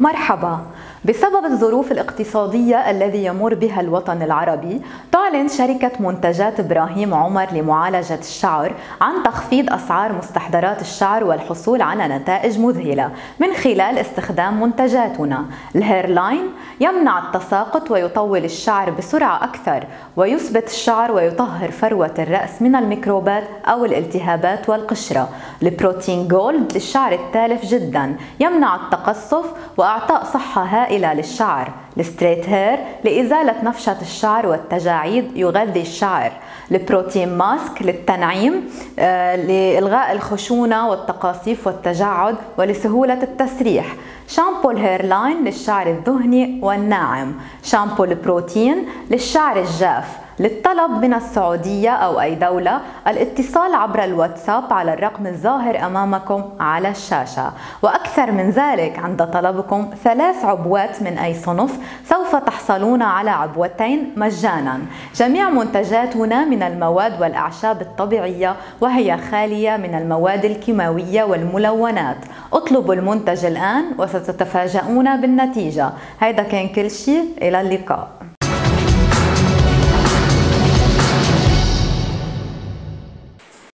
مرحبا. بسبب الظروف الاقتصادية الذي يمر بها الوطن العربي تعلن شركة منتجات إبراهيم عمر لمعالجة الشعر عن تخفيض أسعار مستحضرات الشعر والحصول على نتائج مذهلة من خلال استخدام منتجاتنا. الهيرلاين يمنع التساقط ويطول الشعر بسرعة أكثر ويثبت الشعر ويطهر فروة الرأس من الميكروبات أو الالتهابات والقشرة. ال protein gold للشعر التالف جدا يمنع التقصف وإعطاء صحة هائلة للشعر. ال straight hair لإزالة نفشة الشعر والتجاعيد يغذي الشعر. ال protein mask للتنعيم آه، لإلغاء الخشونة والتقاصيف والتجعد ولسهولة التسريح. شامبو ال hairline للشعر الدهني والناعم. شامبو البروتين للشعر الجاف. للطلب من السعودية أو أي دولة الاتصال عبر الواتساب على الرقم الظاهر أمامكم على الشاشة. وأكثر من ذلك عند طلبكم ثلاث عبوات من أي صنف سوف تحصلون على عبوتين مجانا. جميع منتجاتنا من المواد والأعشاب الطبيعية وهي خالية من المواد الكيماوية والملونات. اطلبوا المنتج الآن وستتفاجؤون بالنتيجة. هذا كان كل شيء. إلى اللقاء.